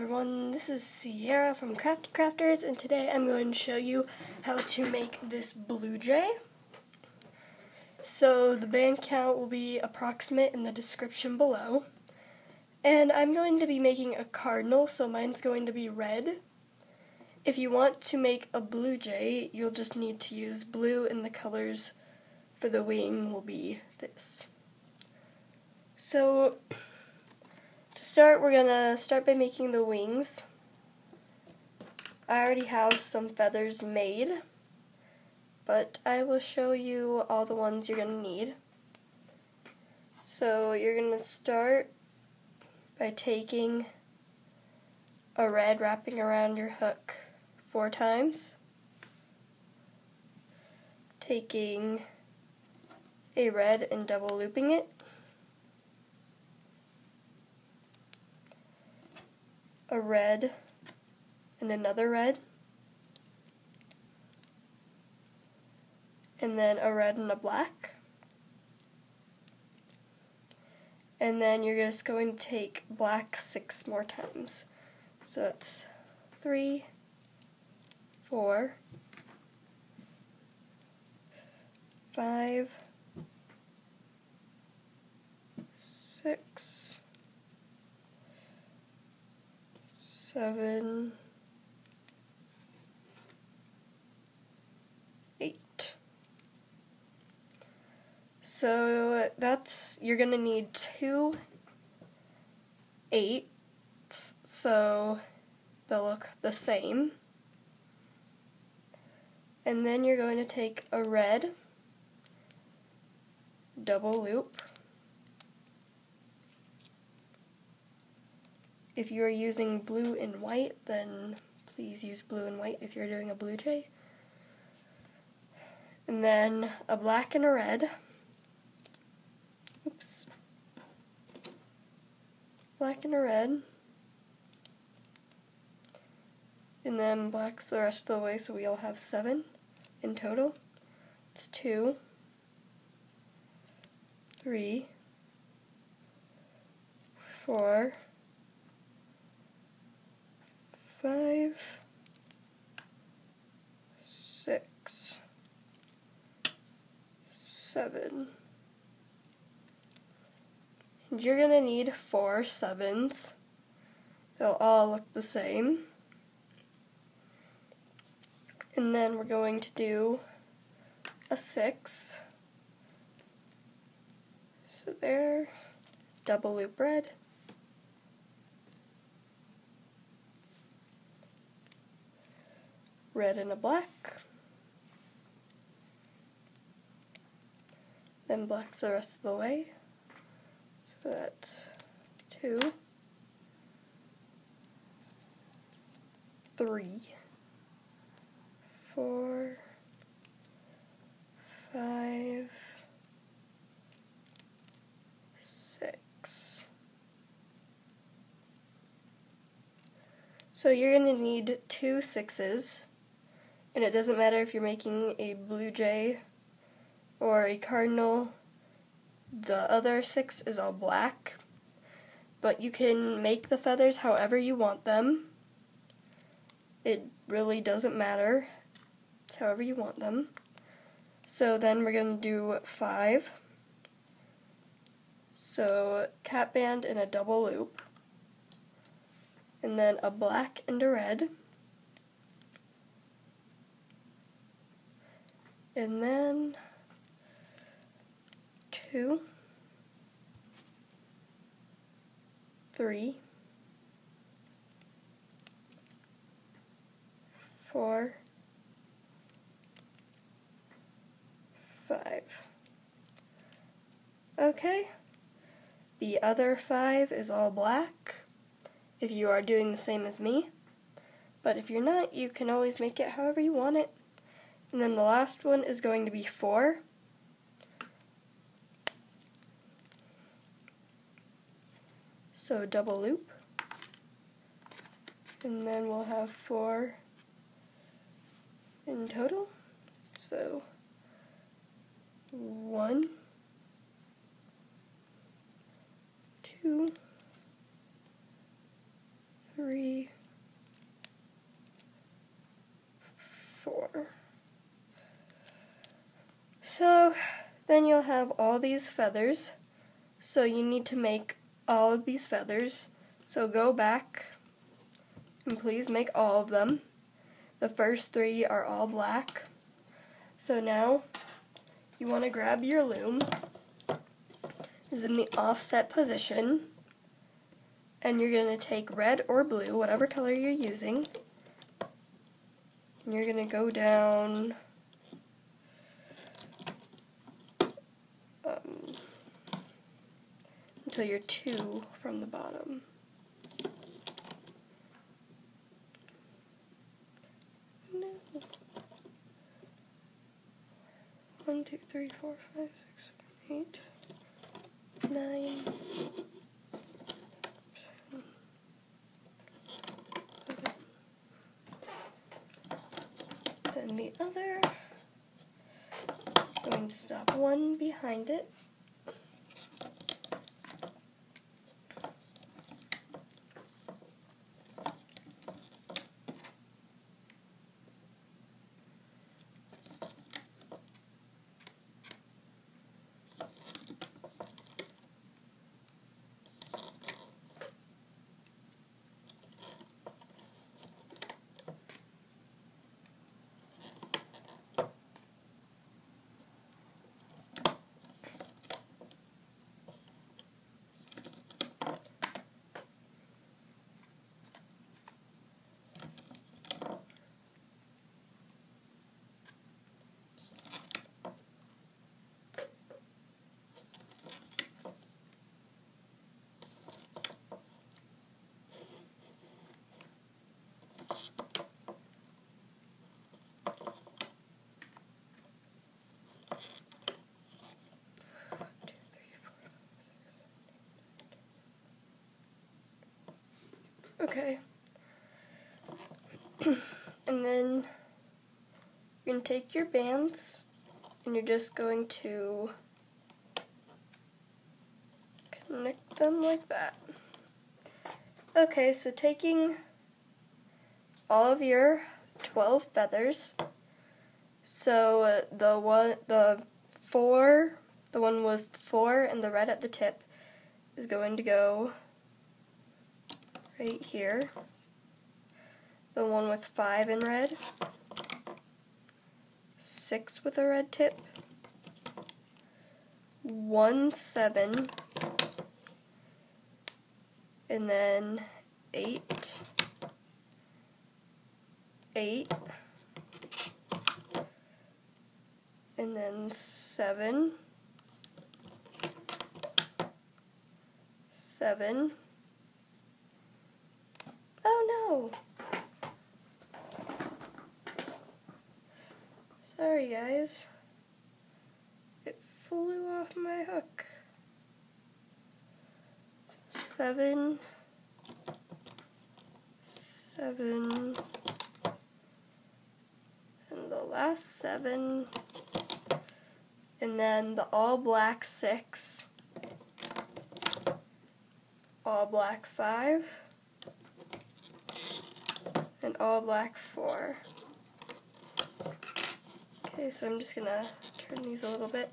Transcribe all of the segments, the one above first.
everyone, this is Sierra from Crafty Crafters and today I'm going to show you how to make this blue jay. So the band count will be approximate in the description below. And I'm going to be making a cardinal, so mine's going to be red. If you want to make a blue jay, you'll just need to use blue and the colors for the wing will be this. So to start, we're gonna start by making the wings. I already have some feathers made, but I will show you all the ones you're gonna need. So you're gonna start by taking a red, wrapping around your hook four times, taking a red and double looping it, a red, and another red, and then a red and a black. And then you're just going to take black six more times. So that's three, four, five, six, seven, eight. So that's, you're going to need two eights, so they'll look the same. And then you're going to take a red double loop If you are using blue and white, then please use blue and white if you're doing a blue jay. And then a black and a red. Oops. Black and a red. And then blacks the rest of the way, so we all have seven in total. It's two, three, four, five, six, seven. And you're going to need four sevens. They'll all look the same. And then we're going to do a six. So there, double loop red. Red and a black. Then black's the rest of the way. So that's two, three, four, five, six. So you're going to need two sixes and it doesn't matter if you're making a blue jay or a cardinal. The other six is all black, but you can make the feathers however you want them. It really doesn't matter. It's however you want them. So then we're going to do five. So cap band and a double loop. And then a black and a red. And then two, three, four, five. Okay, the other five is all black if you are doing the same as me, but if you're not, you can always make it however you want it. And then the last one is going to be 4. So double loop. And then we'll have 4 in total. So 1, 2, 3, three, four. So then you'll have all these feathers. So you need to make all of these feathers. So go back and please make all of them. The first three are all black. So now you want to grab your loom is in the offset position and you're going to take red or blue, whatever color you're using, and you're going to go down um, until you're two from the bottom. No. One, two, three, four, five, six, seven, eight nine, then the other, going to stop one behind it. Okay. and then you're going to take your bands and you're just going to connect them like that. Okay, so taking all of your 12 feathers, so uh, the one, the four, the one with four and the red at the tip is going to go right here, the one with 5 in red, 6 with a red tip, 1, 7, and then 8, 8, and then 7, 7, no! Sorry guys. It flew off my hook. Seven. Seven. And the last seven. And then the all black six. All black five all black 4. Okay, so I'm just to turn these a little bit.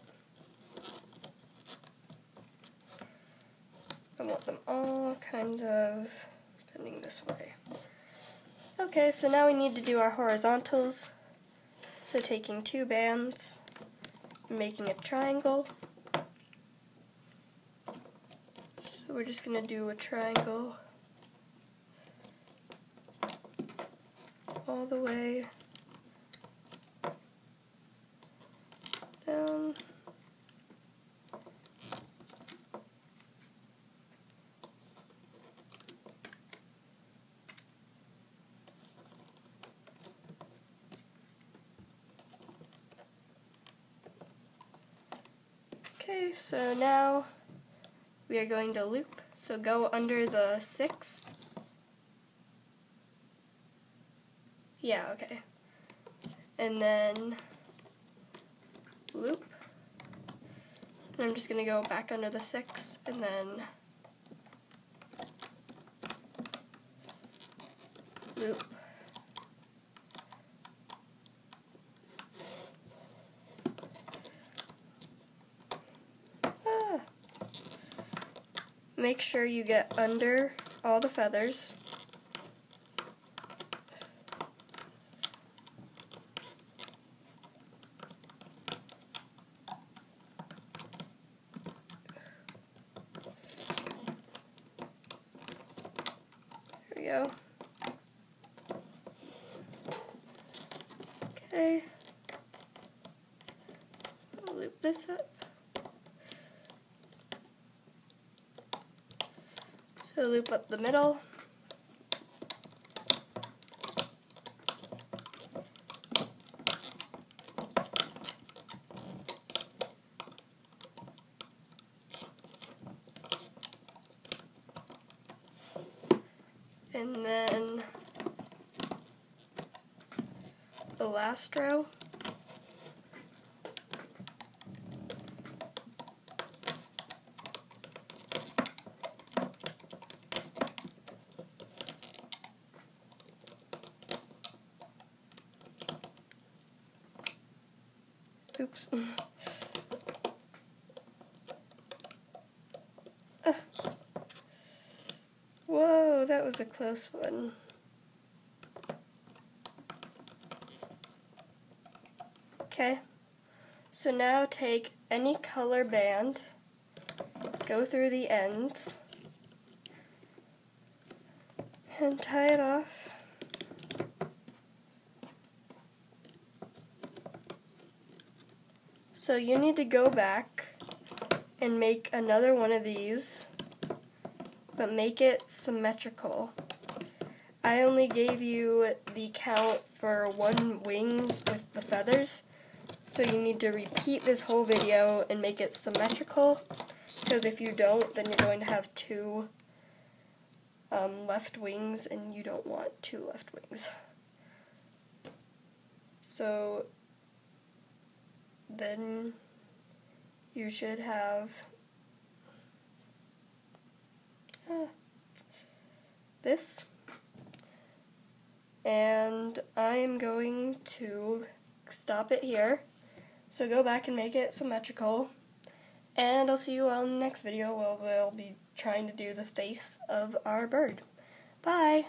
I want them all kind of bending this way. Okay, so now we need to do our horizontals. So taking two bands, making a triangle. So we're just going to do a triangle all the way down. Okay, so now we are going to loop. So go under the six Yeah, okay. And then loop. And I'm just going to go back under the 6 and then loop. Ah. Make sure you get under all the feathers. Go. Okay. Loop this up. So loop up the middle. And then the last row. Oops. Uh. Whoa, that was a close one. Okay, so now take any color band, go through the ends, and tie it off. So you need to go back and make another one of these, but make it symmetrical. I only gave you the count for one wing with the feathers, so you need to repeat this whole video and make it symmetrical, because if you don't, then you're going to have two um, left wings, and you don't want two left wings. So then you should have uh, this and I'm going to stop it here so go back and make it symmetrical and I'll see you all in the next video where we'll be trying to do the face of our bird. Bye!